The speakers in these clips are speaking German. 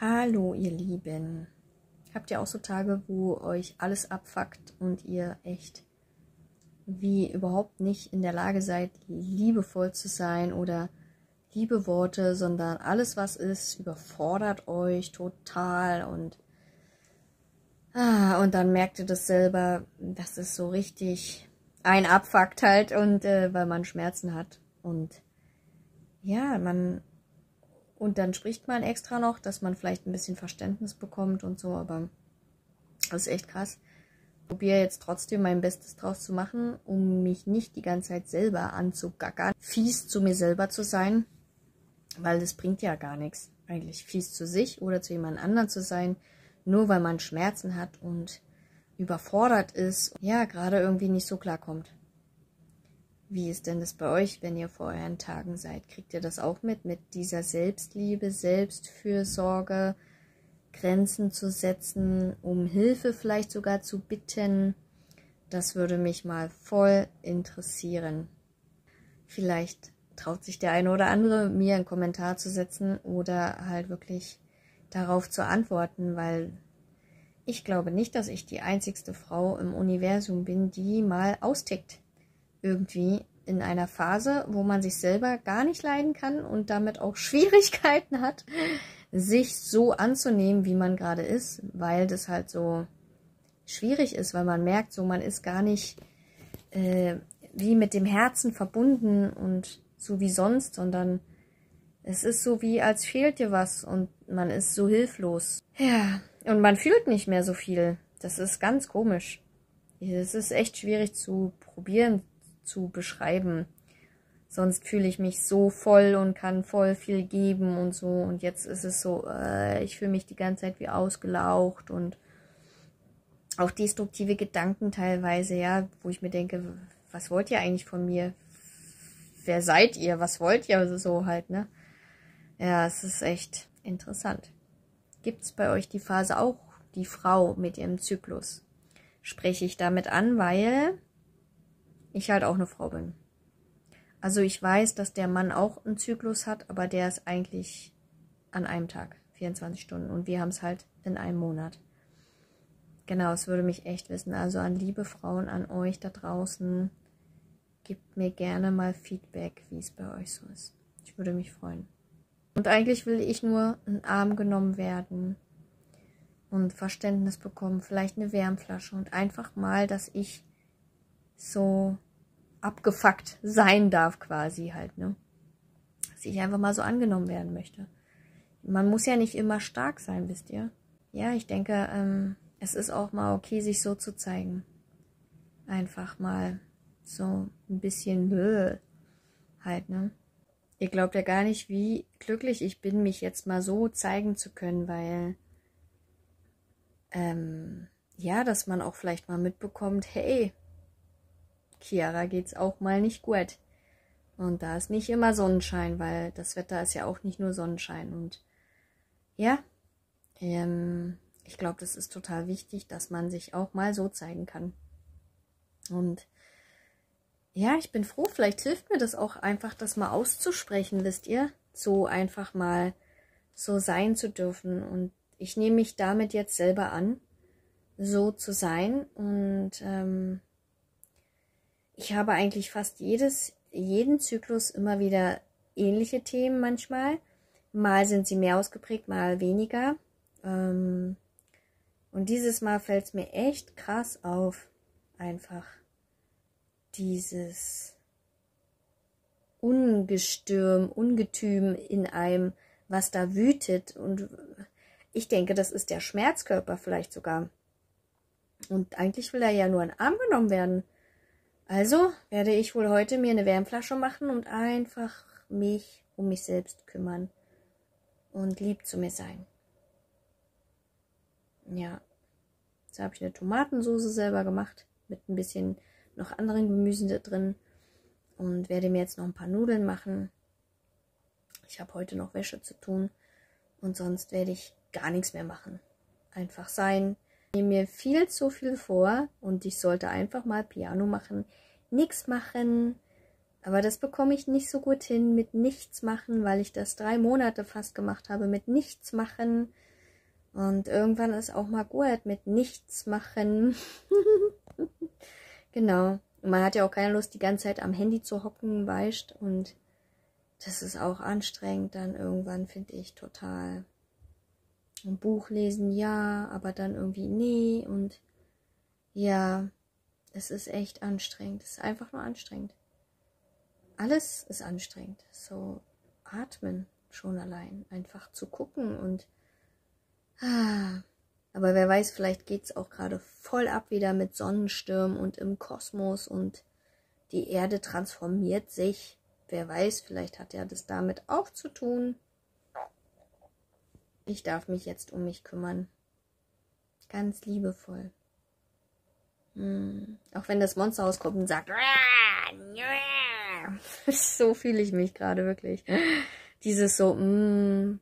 Hallo, ihr Lieben. Habt ihr auch so Tage, wo euch alles abfuckt und ihr echt wie überhaupt nicht in der Lage seid, liebevoll zu sein oder liebe Worte, sondern alles, was ist, überfordert euch total und ah, und dann merkt ihr das selber, dass es so richtig ein abfuckt halt und äh, weil man Schmerzen hat und ja, man und dann spricht man extra noch, dass man vielleicht ein bisschen Verständnis bekommt und so, aber das ist echt krass. Probiere jetzt trotzdem mein Bestes draus zu machen, um mich nicht die ganze Zeit selber anzugackern, fies zu mir selber zu sein, weil das bringt ja gar nichts, eigentlich fies zu sich oder zu jemand anderem zu sein, nur weil man Schmerzen hat und überfordert ist, ja, gerade irgendwie nicht so klarkommt. Wie ist denn das bei euch, wenn ihr vor euren Tagen seid? Kriegt ihr das auch mit, mit dieser Selbstliebe, Selbstfürsorge, Grenzen zu setzen, um Hilfe vielleicht sogar zu bitten? Das würde mich mal voll interessieren. Vielleicht traut sich der eine oder andere, mir einen Kommentar zu setzen oder halt wirklich darauf zu antworten, weil ich glaube nicht, dass ich die einzigste Frau im Universum bin, die mal austickt irgendwie in einer Phase, wo man sich selber gar nicht leiden kann und damit auch Schwierigkeiten hat, sich so anzunehmen, wie man gerade ist, weil das halt so schwierig ist, weil man merkt, so man ist gar nicht äh, wie mit dem Herzen verbunden und so wie sonst, sondern es ist so wie, als fehlt dir was und man ist so hilflos. Ja, und man fühlt nicht mehr so viel. Das ist ganz komisch. Es ist echt schwierig zu probieren, zu beschreiben. Sonst fühle ich mich so voll und kann voll viel geben und so. Und jetzt ist es so, äh, ich fühle mich die ganze Zeit wie ausgelaucht und auch destruktive Gedanken teilweise, ja, wo ich mir denke, was wollt ihr eigentlich von mir? Wer seid ihr? Was wollt ihr? Also so halt, ne? Ja, es ist echt interessant. Gibt's bei euch die Phase auch, die Frau mit ihrem Zyklus? Spreche ich damit an, weil ich halt auch eine Frau bin. Also ich weiß, dass der Mann auch einen Zyklus hat, aber der ist eigentlich an einem Tag, 24 Stunden. Und wir haben es halt in einem Monat. Genau, es würde mich echt wissen. Also an liebe Frauen, an euch da draußen, gebt mir gerne mal Feedback, wie es bei euch so ist. Ich würde mich freuen. Und eigentlich will ich nur in den Arm genommen werden und Verständnis bekommen, vielleicht eine Wärmflasche und einfach mal, dass ich so abgefuckt sein darf quasi halt, ne? Dass ich einfach mal so angenommen werden möchte. Man muss ja nicht immer stark sein, wisst ihr? Ja, ich denke, ähm, es ist auch mal okay, sich so zu zeigen. Einfach mal so ein bisschen Müll halt, ne? Ihr glaubt ja gar nicht, wie glücklich ich bin, mich jetzt mal so zeigen zu können, weil ähm, ja, dass man auch vielleicht mal mitbekommt, hey, Chiara geht's auch mal nicht gut. Und da ist nicht immer Sonnenschein, weil das Wetter ist ja auch nicht nur Sonnenschein. Und ja, ähm, ich glaube, das ist total wichtig, dass man sich auch mal so zeigen kann. Und ja, ich bin froh, vielleicht hilft mir das auch einfach, das mal auszusprechen, wisst ihr? So einfach mal so sein zu dürfen. Und ich nehme mich damit jetzt selber an, so zu sein. Und ähm, ich habe eigentlich fast jedes, jeden Zyklus immer wieder ähnliche Themen manchmal. Mal sind sie mehr ausgeprägt, mal weniger. Ähm, und dieses Mal fällt es mir echt krass auf. Einfach dieses Ungestürm, Ungetüm in einem, was da wütet. Und ich denke, das ist der Schmerzkörper vielleicht sogar. Und eigentlich will er ja nur in Arm genommen werden. Also werde ich wohl heute mir eine Wärmflasche machen und einfach mich um mich selbst kümmern und lieb zu mir sein. Ja, jetzt habe ich eine Tomatensauce selber gemacht mit ein bisschen noch anderen Gemüsen da drin und werde mir jetzt noch ein paar Nudeln machen. Ich habe heute noch Wäsche zu tun und sonst werde ich gar nichts mehr machen. Einfach sein, nehme mir viel zu viel vor und ich sollte einfach mal Piano machen, nichts machen. Aber das bekomme ich nicht so gut hin mit nichts machen, weil ich das drei Monate fast gemacht habe mit nichts machen. Und irgendwann ist auch mal gut mit nichts machen. genau. Und man hat ja auch keine Lust, die ganze Zeit am Handy zu hocken, weißt. Und das ist auch anstrengend dann irgendwann, finde ich, total. Ein Buch lesen, ja, aber dann irgendwie nee. Und ja, es ist echt anstrengend. Es ist einfach nur anstrengend. Alles ist anstrengend. So atmen schon allein. Einfach zu gucken und ah. Aber wer weiß, vielleicht geht's auch gerade voll ab wieder mit Sonnenstürmen und im Kosmos und die Erde transformiert sich. Wer weiß, vielleicht hat ja das damit auch zu tun. Ich darf mich jetzt um mich kümmern. Ganz liebevoll. Hm. Auch wenn das Monster auskommt und sagt, so fühle ich mich gerade wirklich. Dieses so, mm.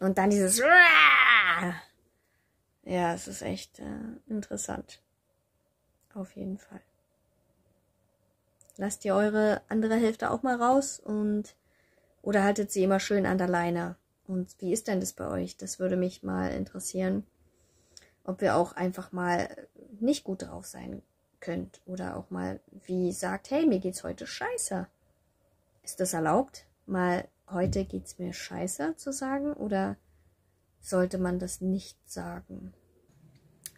und dann dieses, ja, es ist echt äh, interessant. Auf jeden Fall. Lasst ihr eure andere Hälfte auch mal raus und oder haltet sie immer schön an der Leine. Und wie ist denn das bei euch? Das würde mich mal interessieren, ob ihr auch einfach mal nicht gut drauf sein könnt oder auch mal wie sagt, hey, mir geht's heute scheiße. Ist das erlaubt? Mal heute geht's mir scheiße zu sagen oder sollte man das nicht sagen?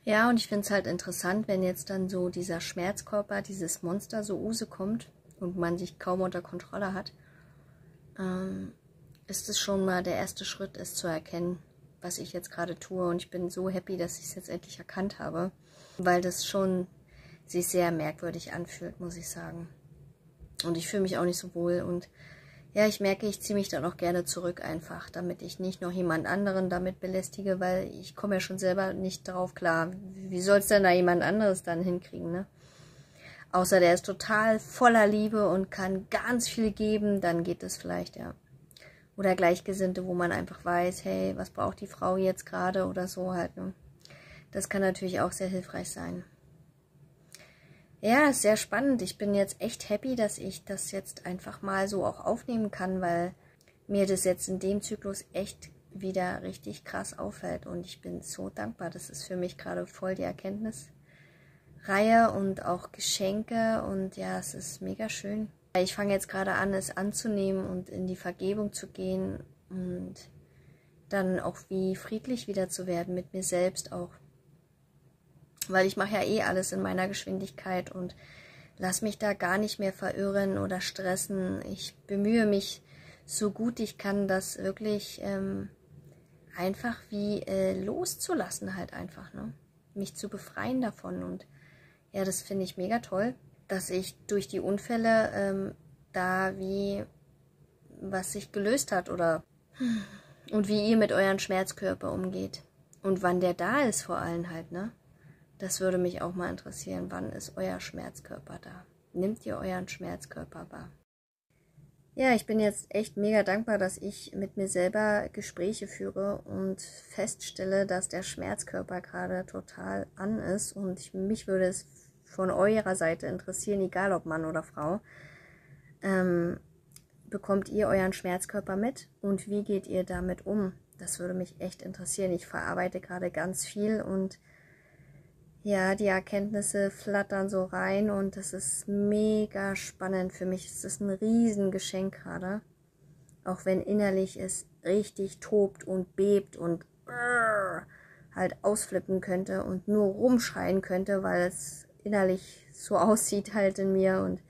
Ja, und ich finde es halt interessant, wenn jetzt dann so dieser Schmerzkörper, dieses Monster so use kommt und man sich kaum unter Kontrolle hat. Ähm, ist es schon mal der erste Schritt, es zu erkennen, was ich jetzt gerade tue. Und ich bin so happy, dass ich es jetzt endlich erkannt habe, weil das schon sich sehr merkwürdig anfühlt, muss ich sagen. Und ich fühle mich auch nicht so wohl. Und ja, ich merke, ich ziehe mich dann auch gerne zurück einfach, damit ich nicht noch jemand anderen damit belästige, weil ich komme ja schon selber nicht darauf klar. Wie soll es denn da jemand anderes dann hinkriegen, ne? Außer der ist total voller Liebe und kann ganz viel geben, dann geht es vielleicht, ja oder Gleichgesinnte, wo man einfach weiß, hey, was braucht die Frau jetzt gerade oder so halt. Ne? Das kann natürlich auch sehr hilfreich sein. Ja, ist sehr spannend. Ich bin jetzt echt happy, dass ich das jetzt einfach mal so auch aufnehmen kann, weil mir das jetzt in dem Zyklus echt wieder richtig krass auffällt und ich bin so dankbar. Das ist für mich gerade voll die Erkenntnisreihe und auch Geschenke und ja, es ist mega schön. Ich fange jetzt gerade an, es anzunehmen und in die Vergebung zu gehen und dann auch wie friedlich wieder zu werden mit mir selbst auch. Weil ich mache ja eh alles in meiner Geschwindigkeit und lass mich da gar nicht mehr verirren oder stressen. Ich bemühe mich so gut ich kann, das wirklich ähm, einfach wie äh, loszulassen halt einfach, ne? Mich zu befreien davon und ja, das finde ich mega toll dass ich durch die Unfälle ähm, da wie was sich gelöst hat oder und wie ihr mit euren Schmerzkörper umgeht und wann der da ist vor allem halt, ne? Das würde mich auch mal interessieren. Wann ist euer Schmerzkörper da? Nimmt ihr euren Schmerzkörper wahr? Ja, ich bin jetzt echt mega dankbar, dass ich mit mir selber Gespräche führe und feststelle, dass der Schmerzkörper gerade total an ist und ich, mich würde es von eurer Seite interessieren, egal ob Mann oder Frau. Ähm, bekommt ihr euren Schmerzkörper mit und wie geht ihr damit um? Das würde mich echt interessieren. Ich verarbeite gerade ganz viel und ja, die Erkenntnisse flattern so rein und das ist mega spannend für mich. Es ist ein Riesengeschenk gerade. Auch wenn innerlich es richtig tobt und bebt und halt ausflippen könnte und nur rumschreien könnte, weil es innerlich so aussieht halt in mir. Und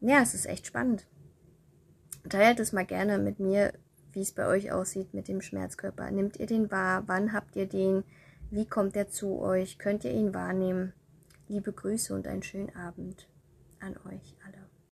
ja, es ist echt spannend. Teilt es mal gerne mit mir, wie es bei euch aussieht mit dem Schmerzkörper. Nimmt ihr den wahr? Wann habt ihr den? Wie kommt er zu euch? Könnt ihr ihn wahrnehmen? Liebe Grüße und einen schönen Abend an euch alle.